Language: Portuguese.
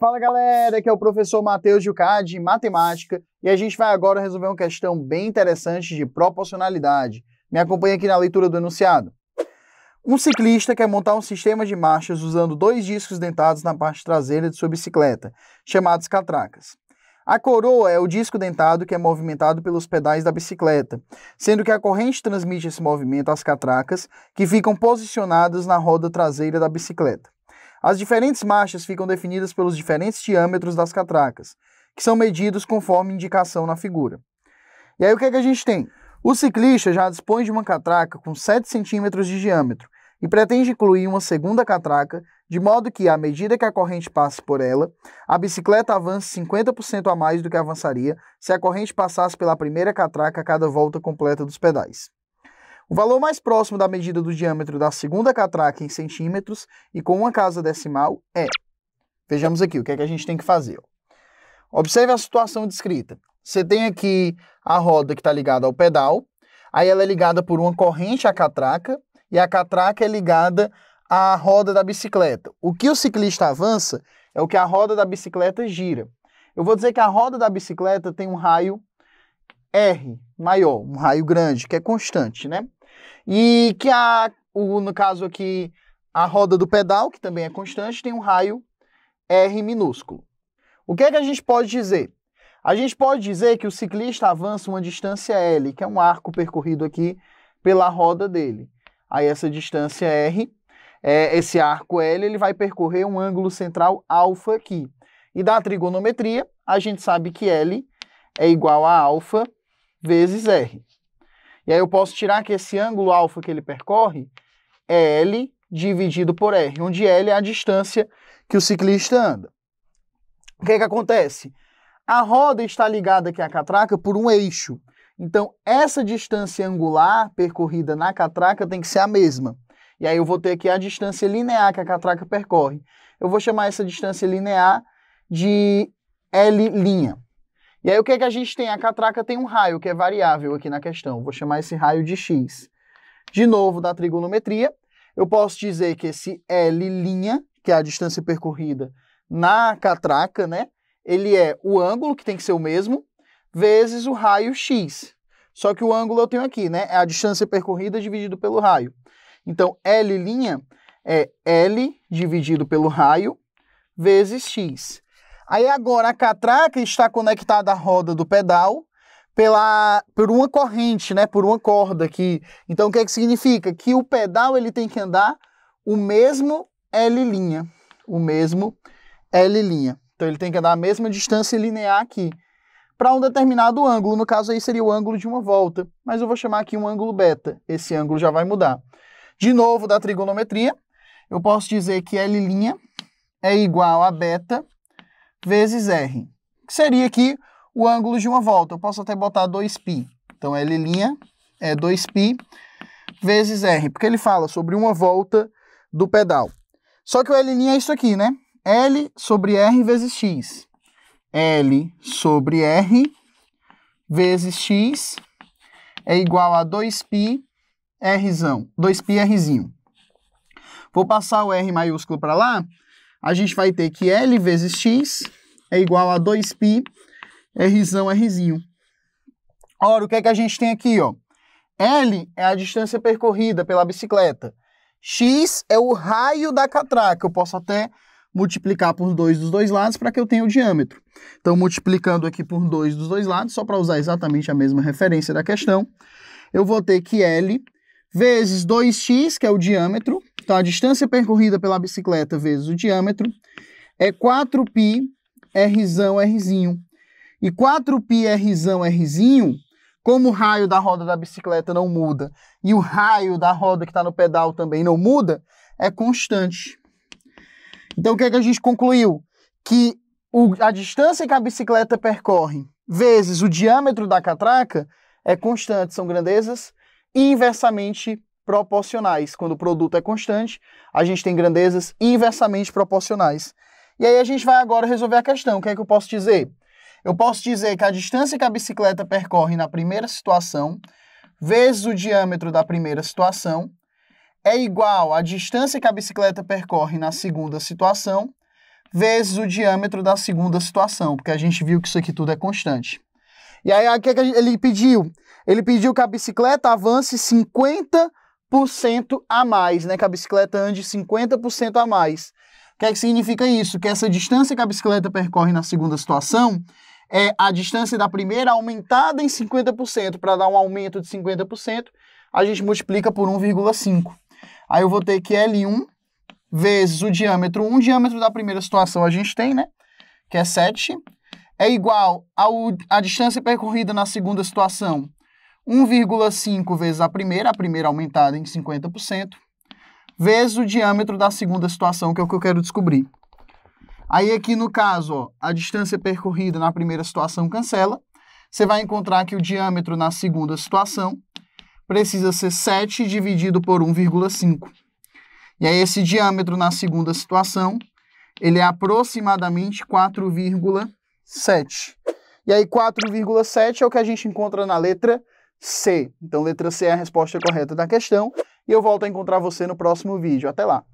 Fala galera, aqui é o professor Matheus Jucá de Matemática e a gente vai agora resolver uma questão bem interessante de proporcionalidade. Me acompanha aqui na leitura do enunciado. Um ciclista quer montar um sistema de marchas usando dois discos dentados na parte traseira de sua bicicleta, chamados catracas. A coroa é o disco dentado que é movimentado pelos pedais da bicicleta, sendo que a corrente transmite esse movimento às catracas, que ficam posicionadas na roda traseira da bicicleta. As diferentes marchas ficam definidas pelos diferentes diâmetros das catracas, que são medidos conforme indicação na figura. E aí o que, é que a gente tem? O ciclista já dispõe de uma catraca com 7 centímetros de diâmetro e pretende incluir uma segunda catraca, de modo que, à medida que a corrente passe por ela, a bicicleta avance 50% a mais do que avançaria se a corrente passasse pela primeira catraca a cada volta completa dos pedais. O valor mais próximo da medida do diâmetro da segunda catraca em centímetros e com uma casa decimal é. Vejamos aqui o que é que a gente tem que fazer. Observe a situação descrita. Você tem aqui a roda que está ligada ao pedal, aí ela é ligada por uma corrente à catraca e a catraca é ligada à roda da bicicleta. O que o ciclista avança é o que a roda da bicicleta gira. Eu vou dizer que a roda da bicicleta tem um raio R maior, um raio grande, que é constante, né? E que a, o, no caso aqui, a roda do pedal, que também é constante, tem um raio R minúsculo. O que é que a gente pode dizer? A gente pode dizer que o ciclista avança uma distância L, que é um arco percorrido aqui pela roda dele. Aí essa distância R, é, esse arco L, ele vai percorrer um ângulo central alfa aqui. E da trigonometria, a gente sabe que L é igual a alfa vezes R. E aí eu posso tirar que esse ângulo alfa que ele percorre é L dividido por R, onde L é a distância que o ciclista anda. O que, é que acontece? A roda está ligada aqui à catraca por um eixo. Então, essa distância angular percorrida na catraca tem que ser a mesma. E aí eu vou ter aqui a distância linear que a catraca percorre. Eu vou chamar essa distância linear de L'. E aí o que, é que a gente tem? A catraca tem um raio que é variável aqui na questão. Vou chamar esse raio de x. De novo, da trigonometria, eu posso dizer que esse L', que é a distância percorrida na catraca, né? Ele é o ângulo, que tem que ser o mesmo, vezes o raio x. Só que o ângulo eu tenho aqui, né? É a distância percorrida dividido pelo raio. Então, L' é L dividido pelo raio vezes x. Aí agora a catraca está conectada à roda do pedal pela, por uma corrente, né, por uma corda aqui. Então o que, é que significa? Que o pedal ele tem que andar o mesmo L', o mesmo L'. Então ele tem que andar a mesma distância linear aqui para um determinado ângulo. No caso aí seria o ângulo de uma volta, mas eu vou chamar aqui um ângulo beta. Esse ângulo já vai mudar. De novo, da trigonometria, eu posso dizer que L' é igual a beta vezes R, que seria aqui o ângulo de uma volta. Eu posso até botar 2π. Então, L' é 2π vezes R, porque ele fala sobre uma volta do pedal. Só que o L' é isso aqui, né? L sobre R vezes X. L sobre R vezes X é igual a 2π Rzão, 2π Rzinho. Vou passar o R maiúsculo para lá, a gente vai ter que L vezes X é igual a 2π Rzão Rzinho. Ora, o que é que a gente tem aqui, ó? L é a distância percorrida pela bicicleta. X é o raio da catraca. Eu posso até multiplicar por 2 dos dois lados para que eu tenha o diâmetro. Então, multiplicando aqui por 2 dos dois lados, só para usar exatamente a mesma referência da questão, eu vou ter que L vezes 2x, que é o diâmetro, então, a distância percorrida pela bicicleta vezes o diâmetro é 4π Rzão Rzinho. E 4π Rzão Rzinho, como o raio da roda da bicicleta não muda e o raio da roda que está no pedal também não muda, é constante. Então, o que, é que a gente concluiu? Que o, a distância que a bicicleta percorre vezes o diâmetro da catraca é constante, são grandezas inversamente proporcionais. Quando o produto é constante, a gente tem grandezas inversamente proporcionais. E aí a gente vai agora resolver a questão. O que é que eu posso dizer? Eu posso dizer que a distância que a bicicleta percorre na primeira situação vezes o diâmetro da primeira situação é igual à distância que a bicicleta percorre na segunda situação vezes o diâmetro da segunda situação, porque a gente viu que isso aqui tudo é constante. E aí, o que, que ele pediu? Ele pediu que a bicicleta avance 50% a mais, né? Que a bicicleta ande 50% a mais. O que, é que significa isso? Que essa distância que a bicicleta percorre na segunda situação é a distância da primeira aumentada em 50%. Para dar um aumento de 50%, a gente multiplica por 1,5. Aí eu vou ter que L1 vezes o diâmetro 1, o diâmetro da primeira situação a gente tem, né? Que é 7, é igual ao, a distância percorrida na segunda situação, 1,5 vezes a primeira, a primeira aumentada em 50%, vezes o diâmetro da segunda situação, que é o que eu quero descobrir. Aí aqui no caso, ó, a distância percorrida na primeira situação cancela, você vai encontrar que o diâmetro na segunda situação precisa ser 7 dividido por 1,5. E aí esse diâmetro na segunda situação, ele é aproximadamente 4,7. E aí 4,7 é o que a gente encontra na letra C. Então letra C é a resposta correta da questão e eu volto a encontrar você no próximo vídeo. Até lá!